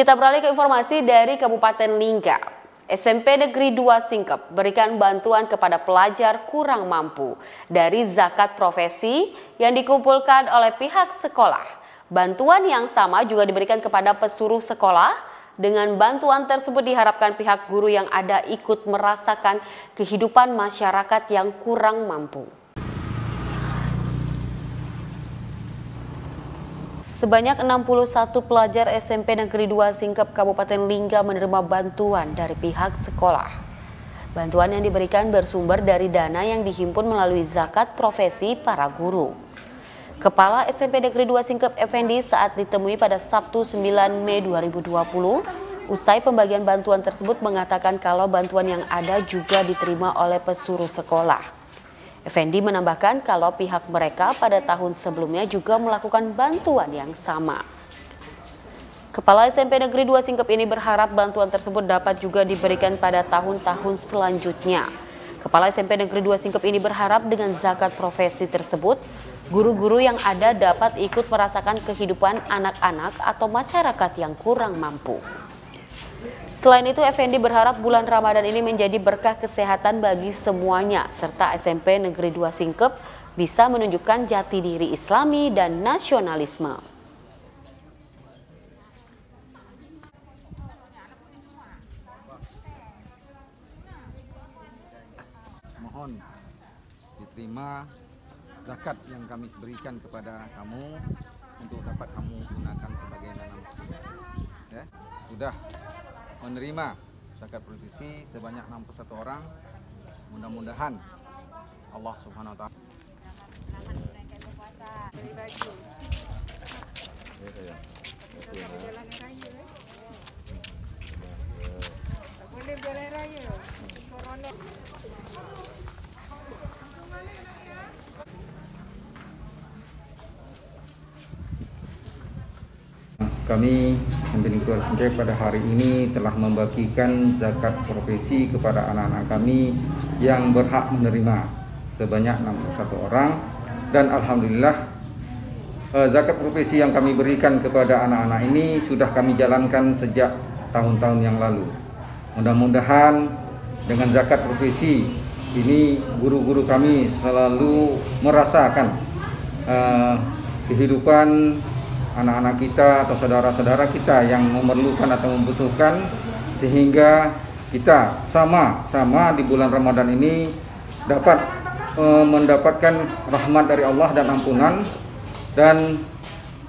Kita beralih ke informasi dari Kabupaten Lingga. SMP Negeri 2 Singkep berikan bantuan kepada pelajar kurang mampu dari zakat profesi yang dikumpulkan oleh pihak sekolah. Bantuan yang sama juga diberikan kepada pesuruh sekolah. Dengan bantuan tersebut diharapkan pihak guru yang ada ikut merasakan kehidupan masyarakat yang kurang mampu. Sebanyak 61 pelajar SMP Negeri 2 Singkep Kabupaten Lingga menerima bantuan dari pihak sekolah. Bantuan yang diberikan bersumber dari dana yang dihimpun melalui zakat profesi para guru. Kepala SMP Negeri 2 Singkep Effendi saat ditemui pada Sabtu 9 Mei 2020, usai pembagian bantuan tersebut mengatakan kalau bantuan yang ada juga diterima oleh pesuruh sekolah. Effendi menambahkan kalau pihak mereka pada tahun sebelumnya juga melakukan bantuan yang sama. Kepala SMP Negeri 2 Singkep ini berharap bantuan tersebut dapat juga diberikan pada tahun-tahun selanjutnya. Kepala SMP Negeri 2 Singkep ini berharap dengan zakat profesi tersebut, guru-guru yang ada dapat ikut merasakan kehidupan anak-anak atau masyarakat yang kurang mampu. Selain itu, Effendi berharap bulan Ramadan ini menjadi berkah kesehatan bagi semuanya, serta SMP Negeri 2 Singkep bisa menunjukkan jati diri islami dan nasionalisme. Mohon diterima zakat yang kami berikan kepada kamu untuk dapat kamu gunakan sebagai nanam ya sudah menerima zakat profesi sebanyak 61 orang. Mudah-mudahan Allah Subhanahu wa taala Boleh jalan raya. Corona. Kami SMP Negeri Singkep pada hari ini telah membagikan zakat profesi kepada anak-anak kami yang berhak menerima sebanyak 61 orang dan Alhamdulillah eh, zakat profesi yang kami berikan kepada anak-anak ini sudah kami jalankan sejak tahun-tahun yang lalu. Mudah-mudahan dengan zakat profesi ini guru-guru kami selalu merasakan uh, kehidupan anak-anak kita atau saudara-saudara kita yang memerlukan atau membutuhkan sehingga kita sama-sama di bulan Ramadan ini dapat e, mendapatkan rahmat dari Allah dan ampunan dan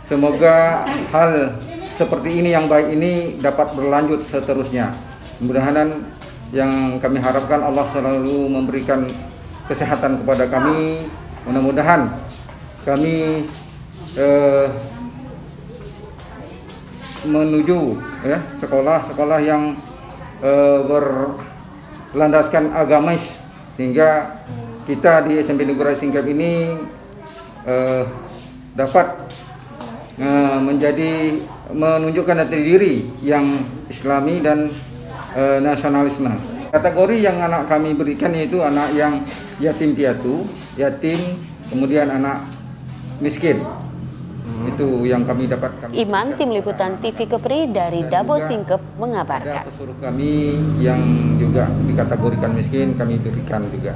semoga hal seperti ini yang baik ini dapat berlanjut seterusnya. Mudah-mudahan yang kami harapkan Allah selalu memberikan kesehatan kepada kami. Mudah-mudahan kami eh, menuju ya sekolah-sekolah yang uh, berlandaskan agamis sehingga kita di SMP Negeri Singkap ini uh, dapat uh, menjadi menunjukkan jati diri yang islami dan uh, nasionalisme. Kategori yang anak kami berikan yaitu anak yang yatim piatu, yatim, kemudian anak miskin. Itu yang kami dapatkan. Iman, Tim Liputan TV Kepri dari Dabo Singkep mengabarkan. Ada pesuruh kami yang juga dikategorikan miskin, kami berikan juga.